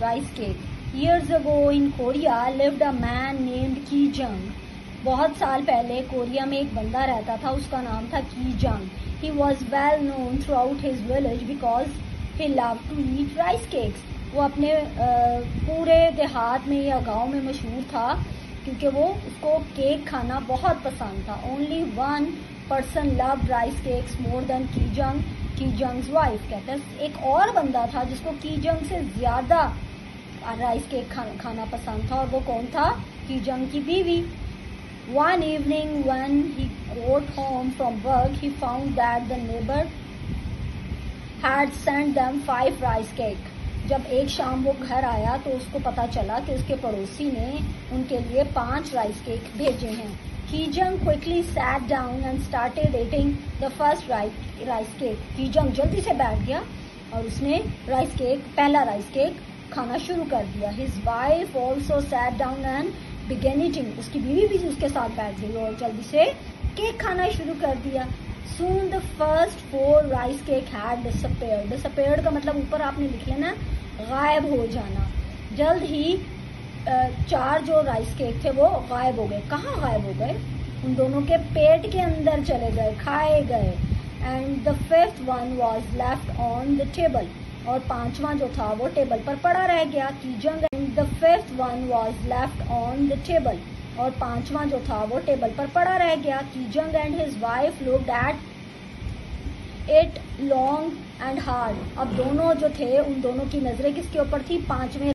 rice cake. Years ago in Korea lived a man named Ki Jung. बहुत साल पहले Korea में एक बंदा रहता था उसका नाम था Kijung he was well known throughout his village because he love to eat rice cakes वो अपने आ, पूरे देहात में या गाँव में मशहूर था क्योंकि वो उसको केक खाना बहुत पसंद था only one person love rice cakes more than Kijung की जंग्स वाइफ कहते हैं एक और बंदा था जिसको की जंग से ज़्यादा राइस केक खाना पसंद था और वो कौन था? की जंग की बीवी। One evening when he got home from work, he found that the neighbor had sent them five rice cake. जब एक शाम वो घर आया तो उसको पता चला कि उसके पड़ोसी ने उनके लिए पाँच राइस केक भेजे हैं। Kijung quickly sat down and started eating the first rice cake Kijung जल्दी से बैठ गया और उसने राइस केक पहला राइस केक खाना शुरू कर दिया। His wife also sat down and began eating उसकी बीवी भी उसके साथ बैठ गई और जल्दी से केक खाना शुरू कर दिया। Soon the first four rice cake had disappeared disappeared का मतलब ऊपर आपने लिख लेना, गायब हो जाना। जल्द ही चार जो राइस केक थे वो गायब हो गए। कहाँ गायब हो गए? उन दोनों के पेट के अंदर चले गए, खाए गए। And the fifth one was left on the table और पांचवा जो था, वो टेबल पर पड़ा रह गया Kijung and the fifth one was left on the table और पांचवा जो था, वो टेबल पर पड़ा रह गया Kijung and his wife look at it long and hard अब दोनों जो थे, उन दोनों की नज़रें किसके ऊपर थी? पाँचवें